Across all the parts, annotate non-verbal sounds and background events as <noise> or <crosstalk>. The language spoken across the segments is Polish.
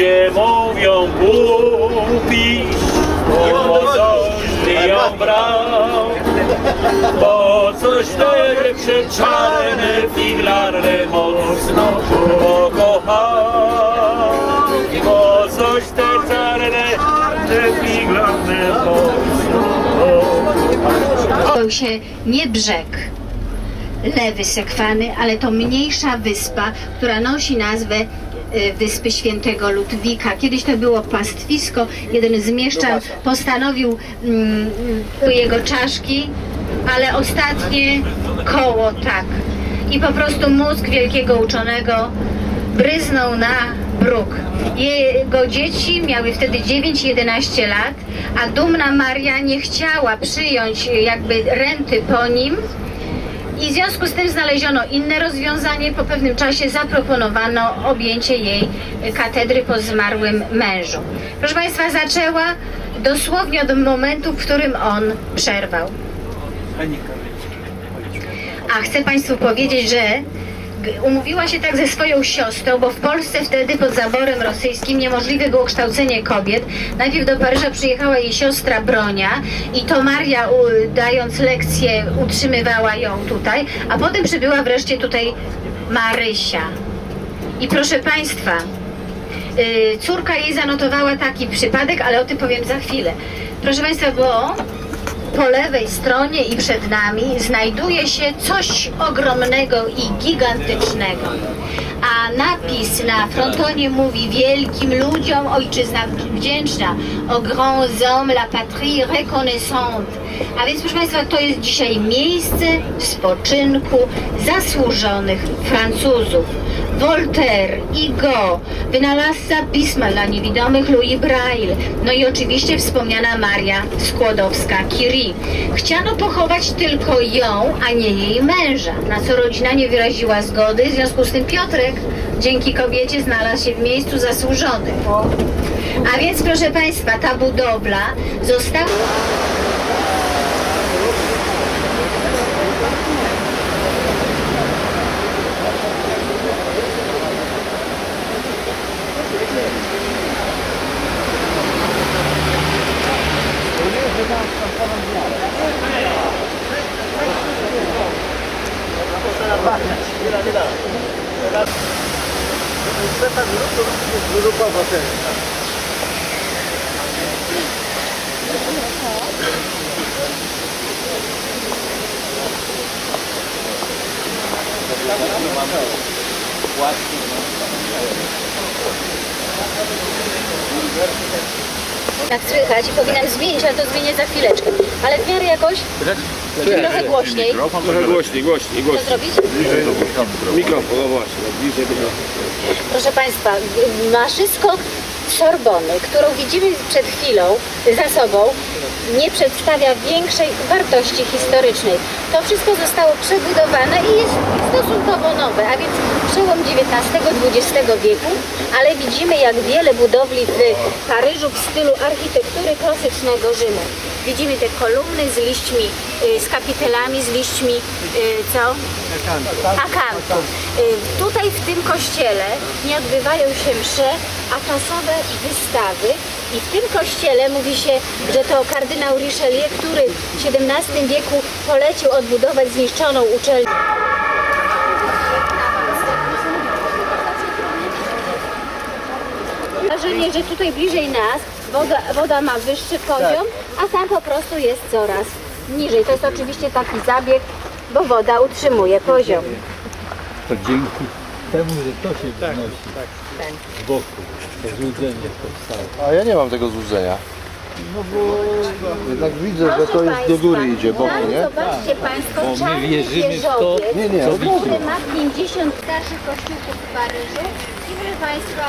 Ludzie mówią głupi, bo coś ją brał. Bo coś te czarne figlarne mocno pokochał. Bo coś te czarne te figlarne mocno pokochał. To się nie brzeg lewy Sekwany, ale to mniejsza wyspa, która nosi nazwę Wyspy Świętego Ludwika. Kiedyś to było pastwisko. Jeden z mieszczan postanowił mm, y, jego czaszki, ale ostatnie koło tak. I po prostu mózg wielkiego uczonego bryznął na bruk. Jego dzieci miały wtedy 9-11 lat, a dumna Maria nie chciała przyjąć jakby renty po nim, i w związku z tym znaleziono inne rozwiązanie. Po pewnym czasie zaproponowano objęcie jej katedry po zmarłym mężu. Proszę Państwa, zaczęła dosłownie od momentu, w którym on przerwał. A chcę Państwu powiedzieć, że umówiła się tak ze swoją siostrą, bo w Polsce wtedy pod zaborem rosyjskim niemożliwe było kształcenie kobiet. Najpierw do Paryża przyjechała jej siostra Bronia i to Maria dając lekcję utrzymywała ją tutaj, a potem przybyła wreszcie tutaj Marysia. I proszę Państwa, y, córka jej zanotowała taki przypadek, ale o tym powiem za chwilę. Proszę Państwa, bo po lewej stronie i przed nami znajduje się coś ogromnego i gigantycznego. A napis na frontonie mówi wielkim ludziom ojczyzna wdzięczna, au grands hommes la patrie reconnaissante. A więc proszę Państwa, to jest dzisiaj miejsce spoczynku zasłużonych Francuzów. Voltaire, Igo, wynalazca pisma dla niewidomych Louis Braille, no i oczywiście wspomniana Maria Skłodowska-Curie. Chciano pochować tylko ją, a nie jej męża, na co rodzina nie wyraziła zgody, w związku z tym Piotrek dzięki kobiecie znalazł się w miejscu zasłużonym. A więc proszę Państwa, ta budowla została... Jak słychać powinnam zmienić, ale to zmienię za chwileczkę. Ale w miarę jakoś trochę głośniej. Trochę głośniej, głośniej, Co głośniej. zrobić? Mikrofon, no właśnie, no bliżej do Proszę Państwa, maszysko Sorbony, którą widzimy przed chwilą za sobą, nie przedstawia większej wartości historycznej. To wszystko zostało przebudowane i jest stosunkowo nowe, a więc przełom XIX-XX wieku, ale widzimy jak wiele budowli w Paryżu w stylu architektury klasycznego Rzymu. Widzimy te kolumny z liśćmi, y, z kapitelami, z liśćmi, y, co? Akantu. Y, Tutaj w tym kościele nie odbywają się msze, a czasowe wystawy. I w tym kościele mówi się, że to kardynał Richelieu, który w XVII wieku polecił odbudować zniszczoną uczelnię. Wrażenie, że tutaj bliżej nas woda, woda ma wyższy poziom, a tam po prostu jest coraz niżej. To jest oczywiście taki zabieg, bo woda utrzymuje poziom. To dzięki temu, że to się wynosi z boku, to złudzenie powstało. A ja nie mam tego złudzenia. No bo Jednak widzę, że to jest do góry idzie boku, tam nie? zobaczcie Państwo, Bo my czarny wierzymy w to, Nie, nie, który ma 50 starszych kościółków w Paryżu Państwa,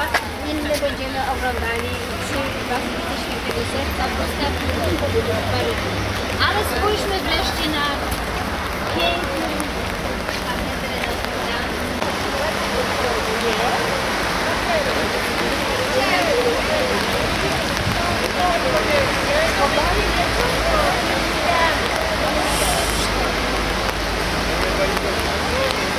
inne będziemy oglądali przy Bazylice Świętego Serca w ostatnim. Ale spójrzmy wreszcie na piękną katedrę Notre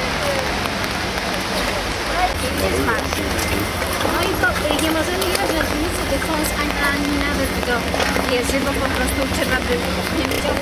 no i to, y, nie możemy jechać na dzielnicę do Fons, ani, nawet do wieży, bo po prostu trzeba by nie widział.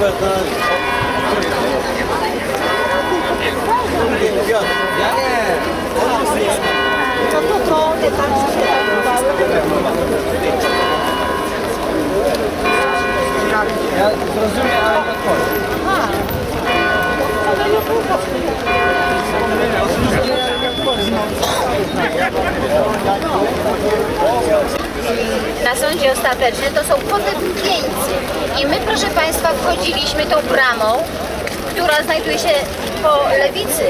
Na sądzie ostatecznym to są potępieńcy. I my, proszę Państwa, wchodziliśmy tą bramą, która znajduje się po lewicy,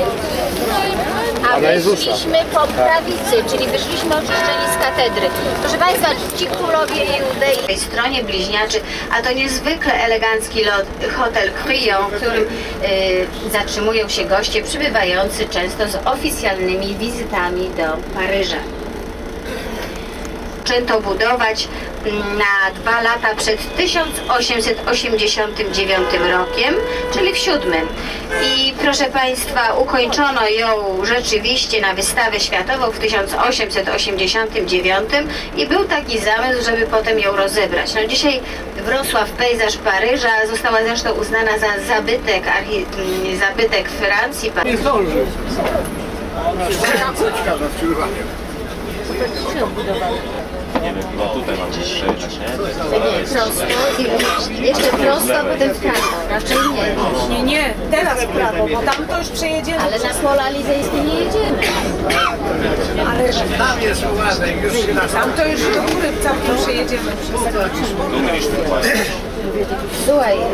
a wyszliśmy po prawicy, czyli wyszliśmy oczyszczeni z katedry. Proszę Państwa, ci królowie Judei. Po tej stronie bliźniaczy, a to niezwykle elegancki lot, hotel Crillon, w którym y, zatrzymują się goście przybywający często z oficjalnymi wizytami do Paryża. Zaczęto budować na dwa lata przed 1889 rokiem, czyli w siódmym. I proszę Państwa, ukończono ją rzeczywiście na wystawę światową w 1889 i był taki zamysł, żeby potem ją rozebrać. No dzisiaj Wrocław, pejzaż Paryża została zresztą uznana za zabytek, archi- zabytek Francji. Nie zdążył. Prosto i jeszcze prosto, a potem w prawo. Raczej nie. Nie, nie, teraz w prawo, bo tam to już przejedziemy. Ale na pola lizejskie nie jedziemy. Ale tam jest Tam to już do góry całkiem przejedziemy. Słuchaj, yy,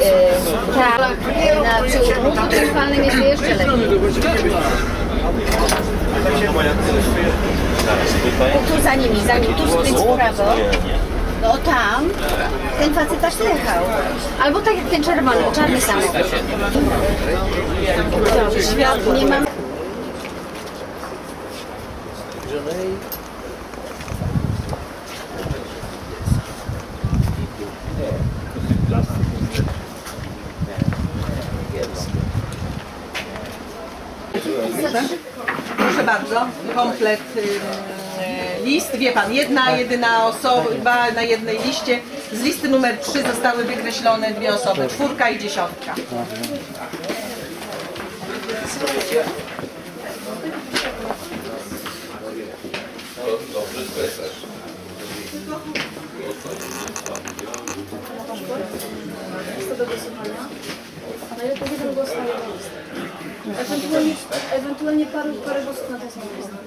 ta, na przy łuku triumfalnym jest jeszcze lepiej. Tu za nimi, za nimi, tu skręć w prawo. No tam, ten facet aż jechał. Albo tak jak ten czerwony, czarny samochód. Światło. Nie mam... Proszę bardzo, komplet list. Wie pan, jedna, jedyna osoba na jednej liście. Z listy numer 3 zostały wykreślone dwie osoby, czwórka i dziesiątka. Najlepiej jeden głos na jedną listę. Ewentualnie, ewentualnie paru, parę głosów na tę samą listę.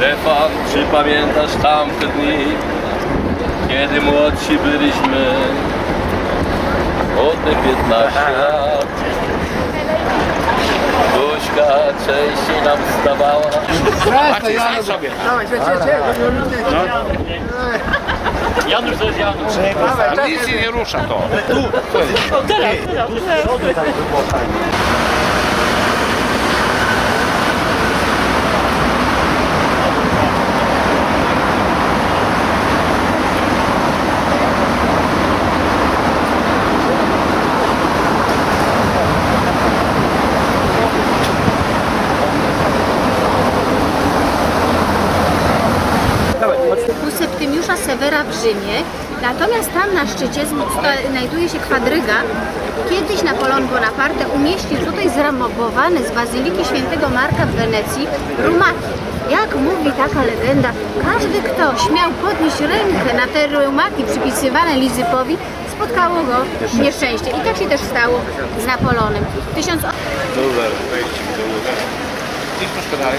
Stefan, czy pamiętasz tamte dni, kiedy młodsi byliśmy? O te 15 lat. Duśka częściej nam stawała. Janusz to jest Janusz. Nic się nie rusza to. u Rzymie. Natomiast tam na szczycie znajduje się kwadryga. Kiedyś Napoleon Bonaparte umieścił tutaj zramowane z Bazyliki Świętego Marka w Wenecji rumaki. Jak mówi taka legenda, każdy kto śmiał podnieść rękę na te rumaki przypisywane Lizypowi, spotkało go nieszczęście. I tak się też stało z Napoleonem. Tysiąc... Idź troszkę dalej.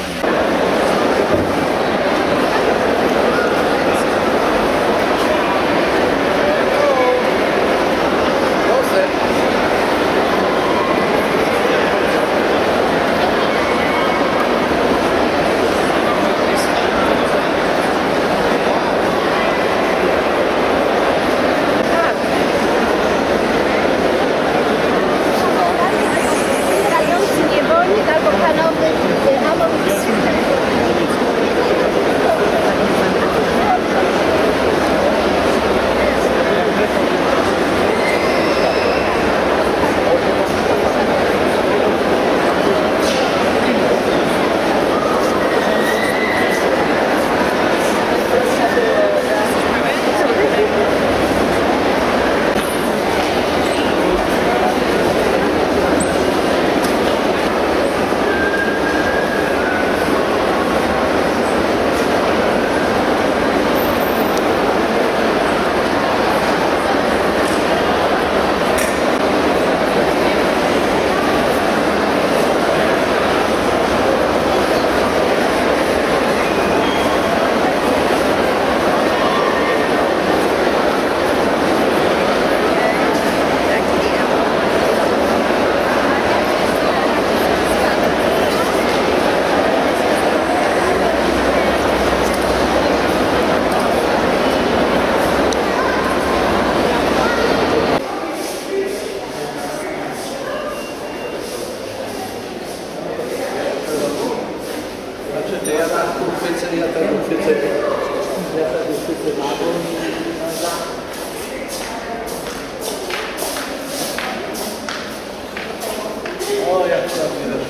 Yeah.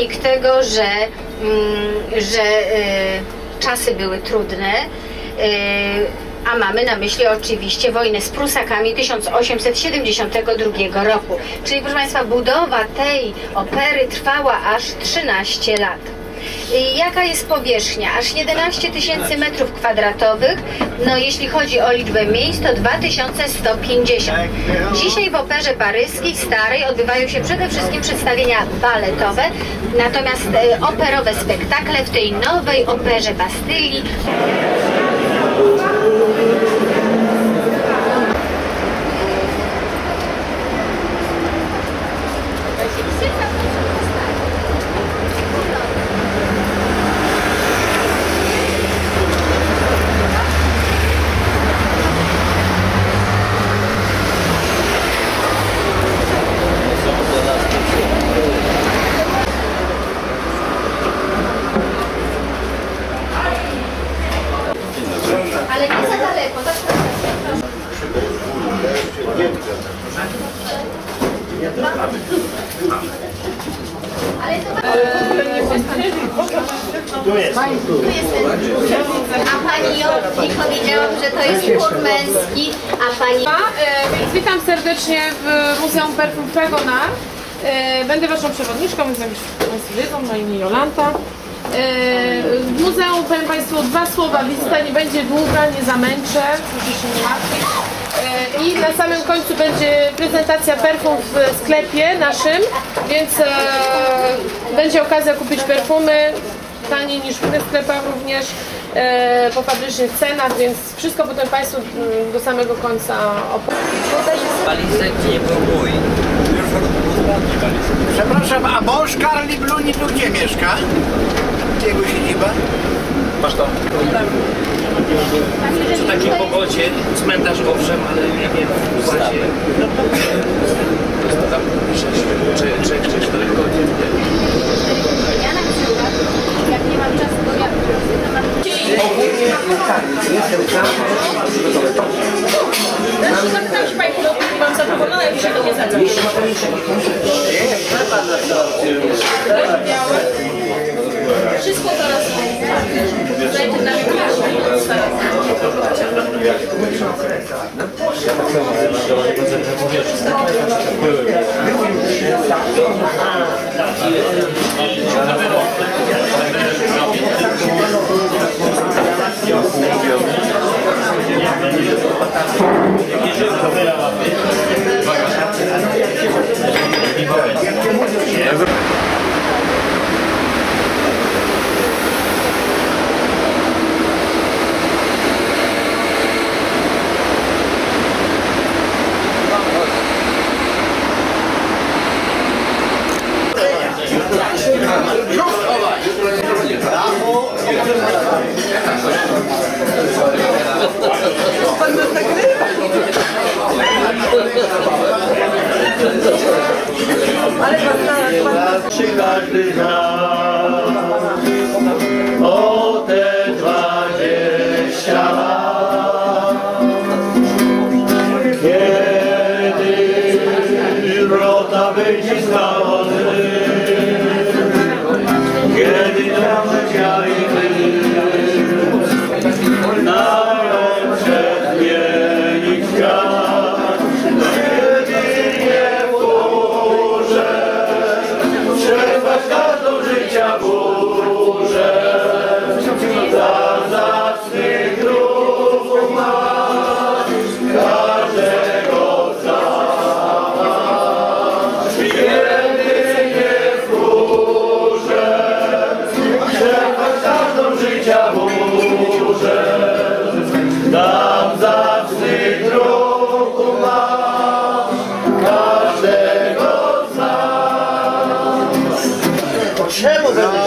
Wynik tego, że, mm, że y, czasy były trudne. y, a mamy na myśli oczywiście wojnę z Prusakami 1872 roku. Czyli proszę Państwa, budowa tej opery trwała aż 13 lat. Jaka jest powierzchnia? Aż 11 tysięcy metrów kwadratowych. No jeśli chodzi o liczbę miejsc, to 2150. Dzisiaj w operze paryskiej, starej, odbywają się przede wszystkim przedstawienia baletowe, natomiast e, operowe spektakle w tej nowej operze Bastylii Ale nie za daleko, tak Ale to Tu jest. tu jest ten A pani Jownik powiedziałam, że to jest chór męski, a pani... E, Więc witam serdecznie w Muzeum Perfum Fragonar. E, Będę Waszą przewodniczką, więc jak już Państwo wiedzą, na imię Jolanta. E, W muzeum powiem Państwu dwa słowa, wizyta nie będzie długa, nie zamęczę, proszę się nie martwić. E, I na samym końcu będzie prezentacja perfum w sklepie naszym, więc będzie okazja kupić perfumy taniej niż w innych sklepach również po fabrycznych cenach, więc wszystko potem Państwu mm, do samego końca opowiem. Walizek nie był mój. Przepraszam, a mąż Karli Bluni tu gdzie mieszka? Gdzie jego siedziba? Masz to? Przy takiej pogodzie cmentarz owszem, ale nie wiem, w układzie. Tam 3 czy 4 godzin. Ja na przykład, jak nie mam czasu do jabłka, to mam... Znaczy, zapytam się Pani, bo mam zadowolona, jak się to nie zadza. Wszystko teraz zajdzie na Czy każdy z nas channels no,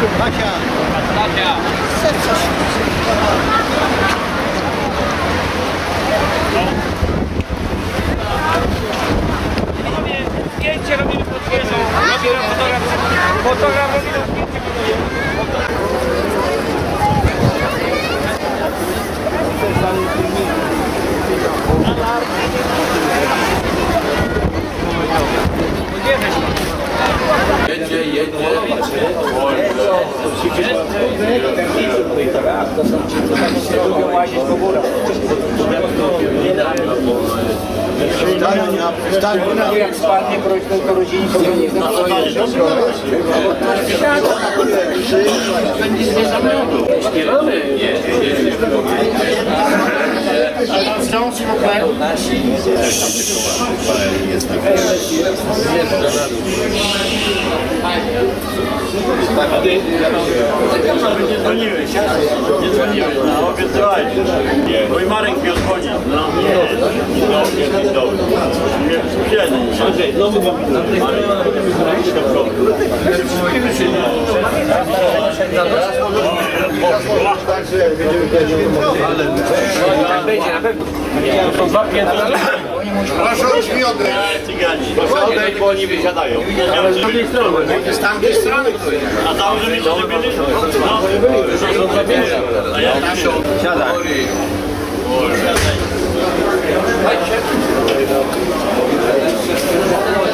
Basia! Basia! Zdjęcie robimy pod wieżą. Robimy fotograf. Fotograf robimy zdjęcie pod wieżą. Jedzie, jedzie. Jak spadnie projekt to rodziny, to nie Wciąż s'il vous plaît. Nie dzwoniłeś. Nie dzwoniłeś. No, obiecałeś. Nie. Mój Marek mi odchodzi. No, nie. Dobry, dzień dobry. Nie, przyjaźń. Andrzej, no my Tak będzie, na pewno. Są dwa piętra. Proszę odejść. Proszę odejść, bo oni wysiadają. Ja z tamtej strony. Z tamtej strony. A tam, że to nie będzie. No, a ja tam się Siadaj. Hey?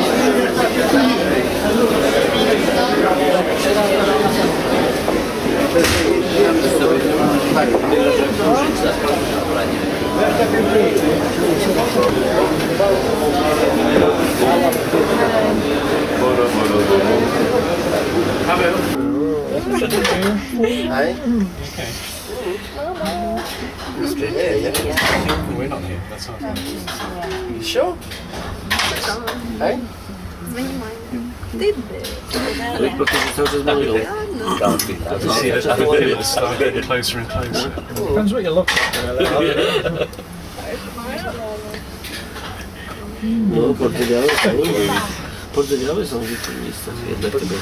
Sure. Hey? Look, look, it's not as little. Can't be that. You see it pillars start getting closer and closer. Depends what you look at. No, podrywiałeś, podrywiałeś są rzeczywistość, jednak tego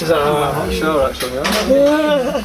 I'm not sure actually, yeah.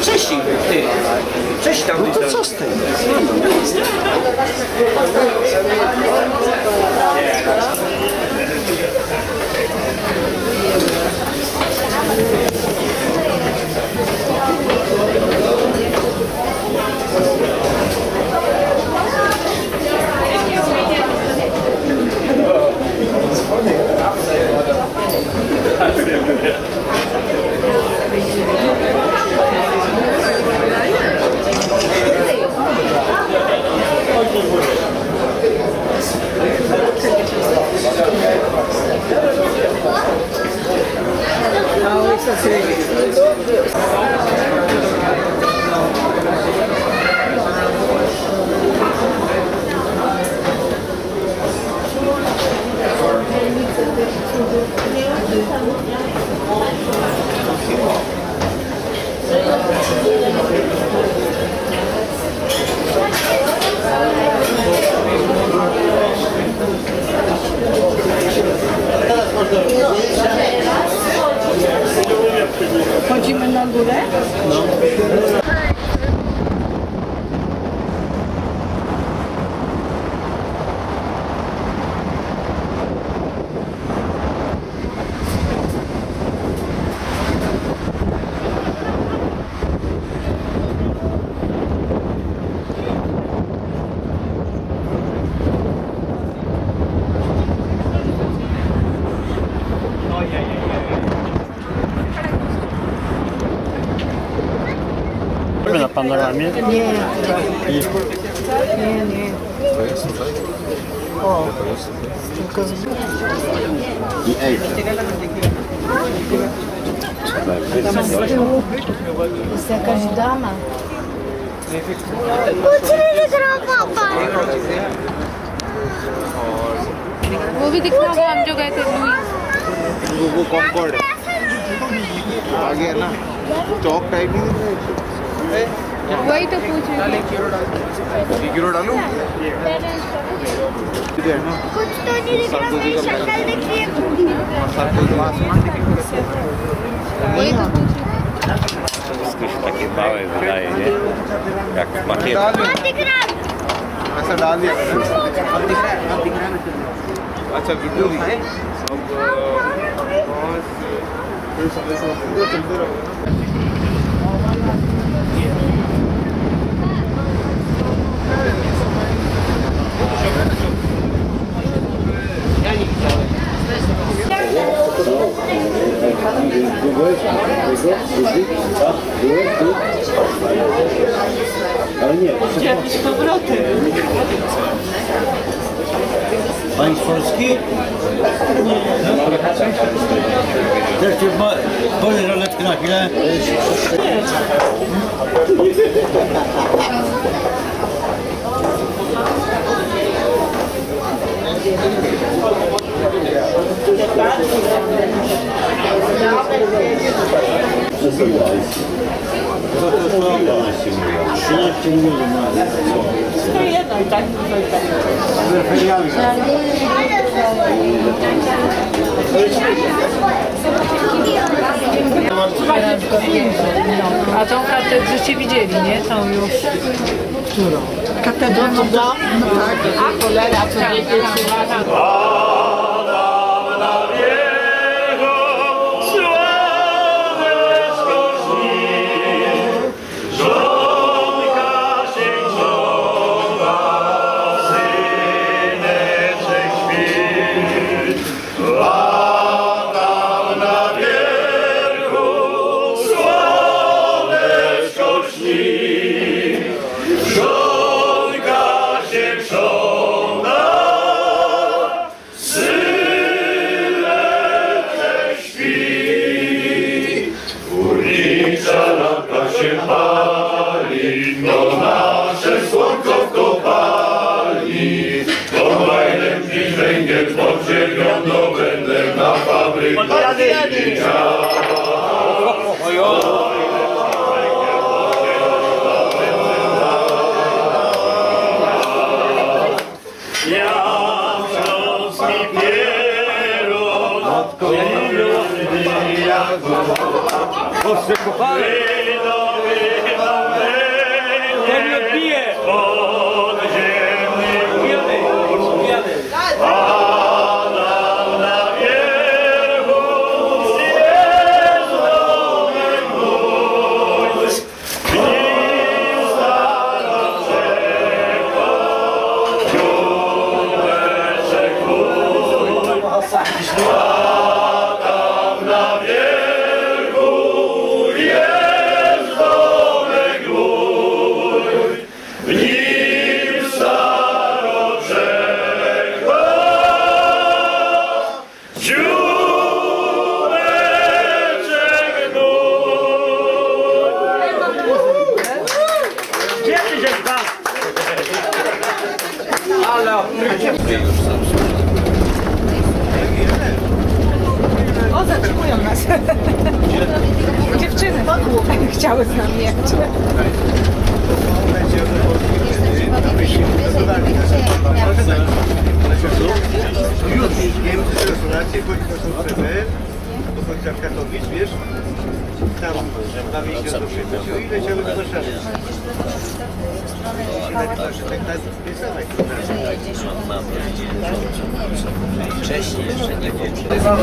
Cześć, ty. Cześć tam. No to co z tego? <laughs> Thank Yeah. Yeah. Beef? Yeah, yeah. Oh, Yeah. Yeah. Yeah. Yeah. Yeah. Yeah. Yeah. Yeah. papai! वो भी दिखना वो हम जो गए थे लुई वो कॉन्कॉर्ड आगे है ना चौक टाइप ही दिख रहा है वही तो पूछ रही किलो डालूं? है ना कुछ तो नहीं दिख रहा मेरी शक्ल दिख रही है। आसमान दिखेगा वही तो पूछ Coś takie małe wydaje, nie? Jak makieta. हाँ दिख रहा। ऐसा डाल दिया अब दिख रहा है अब दिख रहा है अच्छा वीडियो भी। है चलते रहो। Ale nie, Jakieś powroty. Państw polski? Też cię. Powiedz roletkę na chwilę. Trzynaście milionów ma. To jeden, tak? A tą katedrę widzieli, nie? Tą już. Którą? Katedrę no, no, no tak. A cholera, co nie O, zatrzymują nas. <laughs> Dziewczyny <laughs> chciały z nami jechać. Już Niemcy restauracje, chodzi o są sklepy, do końca Katowic, wiesz? Tam na wiejkę do Przybyciu i leciały do Warszawy. Ale to się tak napisane. Wcześniej jeszcze nie było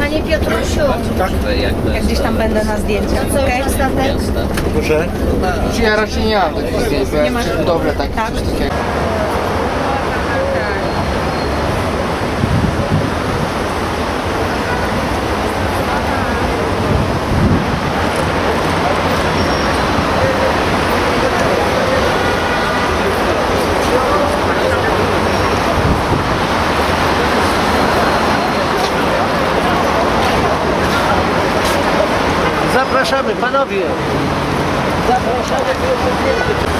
Panie Piotrusiu, Jak gdzieś tam będę na zdjęciach, okej? już statek? Proszę? Czy ja raczej nie mam takich zdjęć, bo ja tak, Tak. coś takiego. dele. Da pranchada dele,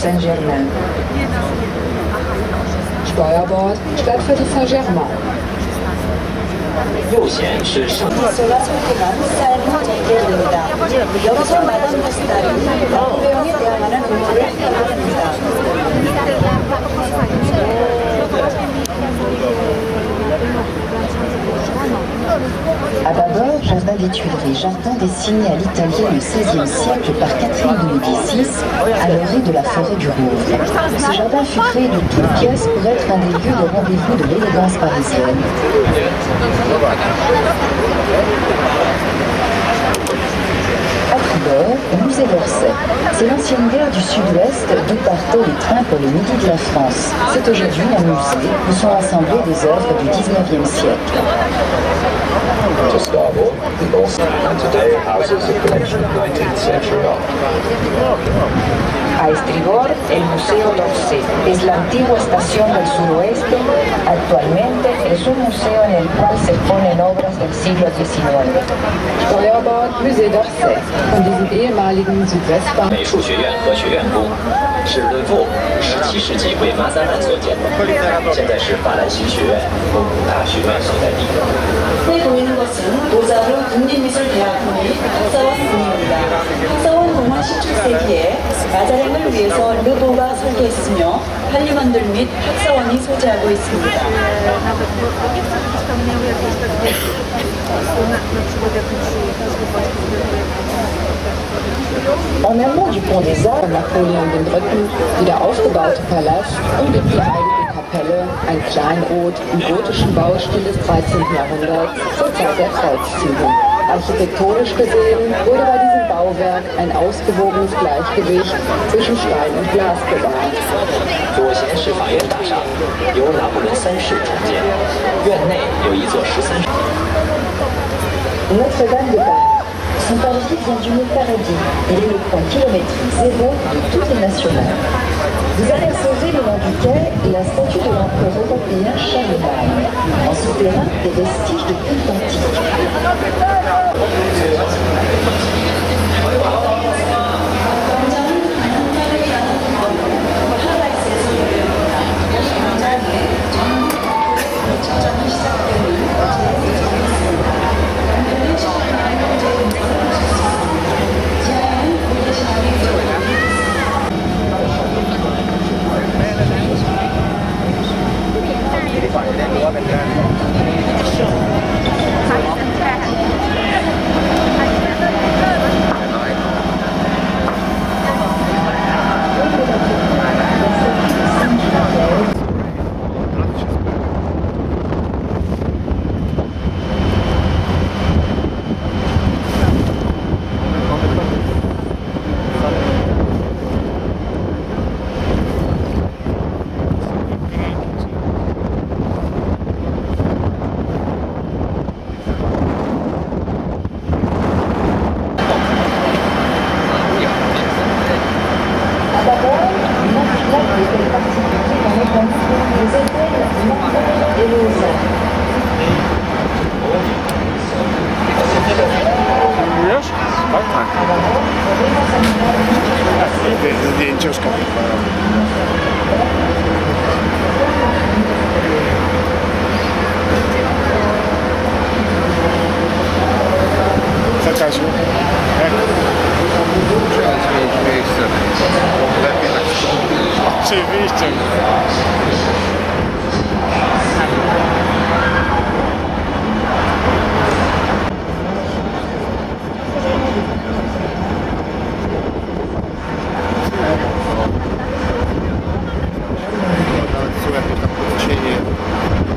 Saint-Germain. Steuerbord Stadtviertel Saint-Germain. Babord, jardin des Tuileries, jardin dessiné à l'italien au XVIe siècle par Catherine de Médicis, à l'orée de la forêt du Rouvre. Ce jardin fut créé de toutes pièces pour être un des de rendez-vous de l'élégance parisienne. Musée d'Orsay. C'est l'ancienne gare du sud-ouest d'où partaient les trains pour le midi de la France. C'est aujourd'hui un musée où sont assemblées des œuvres du 19e siècle. To starboard, the Orson, and today houses a collection of 19th century art. A estribor, el Museo d'Orsay. Es la antigua estación del suroeste. Actualmente es un museo en el cual se exponen obras del siglo XIX. Steuerbord, Musée d'Orsay. Von diesem ehemaligen Südwestbahn. 美术学院和学院宫是伦布17世纪为马萨曼所建的，现在是法兰西学院公共大学院所在地。 앞에 보이는 것은 노자르 국립미술대학원의 학사원 동입니다. 학사원 동은 17세기에 마자랭을 위해서 르 보가 설계했으며 한림원들 및 학사원이 소재하고 있습니다. En amont du pont des Arts, Napoleon den Dritten, wieder aufgebaute Palast und die heilige Kapelle, ein Kleinod im gotischen Baustil des 13. Jahrhunderts zur Zeit der Kreuzzüge. Architektonisch gesehen wurde bei diesem Bauwerk ein ausgewogenes Gleichgewicht zwischen Stein und Glas bewahrt. 左贤是法院大厦，由拿破仑三世重建，院内有一座十三。 Notre-Dame de Paris. Son parvis vient du mot paradis. Il est le point kilométrique zéro de toutes les nationales. Vous apercevez le long du quai la statue de l'empereur européen Charlemagne. En souterrain, des vestiges de culte antique. 食べて。Kasiu? Jak? Oczywiście. Nawet są.